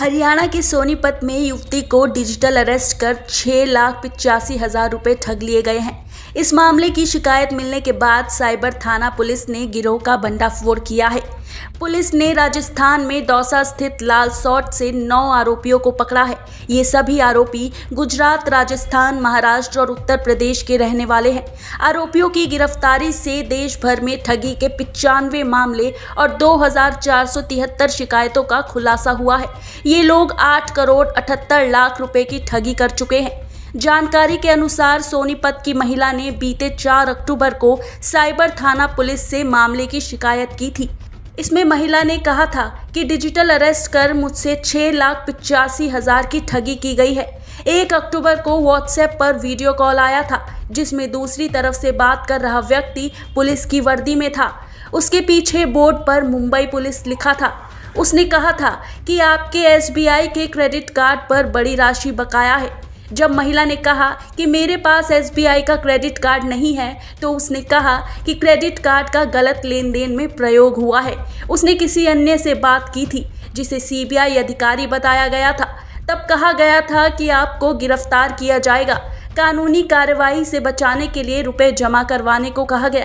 हरियाणा के सोनीपत में युवती को डिजिटल अरेस्ट कर छः लाख पिचासी हज़ार रुपये ठग लिए गए हैं। इस मामले की शिकायत मिलने के बाद साइबर थाना पुलिस ने गिरोह का भंडाफोड़ किया है। पुलिस ने राजस्थान में दौसा स्थित लाल सॉट से नौ आरोपियों को पकड़ा है। ये सभी आरोपी गुजरात, राजस्थान, महाराष्ट्र और उत्तर प्रदेश के रहने वाले हैं। आरोपियों की गिरफ्तारी से देश भर में ठगी के पिचानवे मामले और दो हज़ार चार सौ तिहत्तर शिकायतों का खुलासा हुआ है। ये लोग आठ करोड़ अठहत्तर लाख रुपए की ठगी कर चुके हैं। जानकारी के अनुसार सोनीपत की महिला ने बीते 4 अक्टूबर को साइबर थाना पुलिस से मामले की शिकायत की थी। इसमें महिला ने कहा था कि डिजिटल अरेस्ट कर मुझसे छह लाख पिचासी हज़ार की ठगी की गई है। एक अक्टूबर को व्हाट्सएप पर वीडियो कॉल आया था, जिसमें दूसरी तरफ़ से बात कर रहा व्यक्ति पुलिस की वर्दी में था। उसके पीछे बोर्ड पर मुंबई पुलिस लिखा था। उसने कहा था कि आपके एसबीआई के क्रेडिट कार्ड पर बड़ी राशि बकाया है। जब महिला ने कहा कि मेरे पास एसबीआई का क्रेडिट कार्ड नहीं है तो उसने कहा कि क्रेडिट कार्ड का गलत लेन देन में प्रयोग हुआ है। उसने किसी अन्य से बात की थी, जिसे सीबीआई अधिकारी बताया गया था। तब कहा गया था कि आपको गिरफ़्तार किया जाएगा। कानूनी कार्रवाई से बचाने के लिए रुपए जमा करवाने को कहा गया।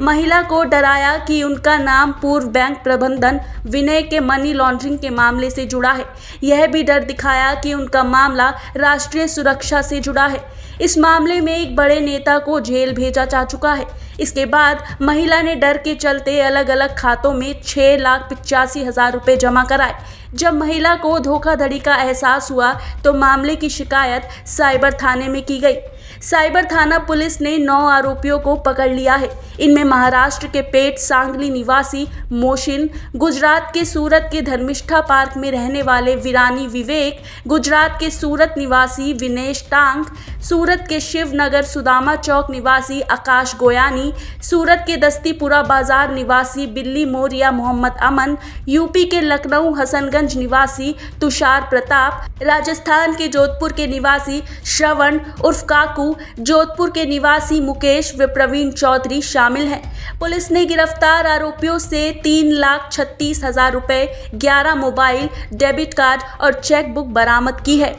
महिला को डराया कि उनका नाम पूर्व बैंक प्रबंधन विनय के मनी लॉन्ड्रिंग के मामले से जुड़ा है। यह भी डर दिखाया कि उनका मामला राष्ट्रीय सुरक्षा से जुड़ा है। इस मामले में एक बड़े नेता को जेल भेजा जा चुका है। इसके बाद महिला ने डर के चलते अलग अलग खातों में छः लाख पिचासी हज़ार रुपये जमा कराए। जब महिला को धोखाधड़ी का एहसास हुआ तो मामले की शिकायत साइबर थाने में की गई। साइबर थाना पुलिस ने नौ आरोपियों को पकड़ लिया है। इनमें महाराष्ट्र के पेट सांगली निवासी मोशिन, गुजरात के सूरत के धर्मिष्ठा पार्क में रहने वाले वीरानी विवेक, गुजरात के सूरत निवासी विनेश टांग, सूरत के शिवनगर सुदामा चौक निवासी आकाश गोयानी, सूरत के दस्तीपुरा बाज़ार निवासी बिल्ली मोरिया मोहम्मद अमन, यूपी के लखनऊ हसनगंज निवासी तुषार प्रताप, राजस्थान के जोधपुर के निवासी श्रवण उर्फ़ काकू जोधपुर के निवासी मुकेश व प्रवीण चौधरी शामिल हैं। पुलिस ने गिरफ़्तार आरोपियों से तीन लाख छत्तीस हज़ार रुपए, ग्यारह मोबाइल, डेबिट कार्ड और चेकबुक बरामद की है।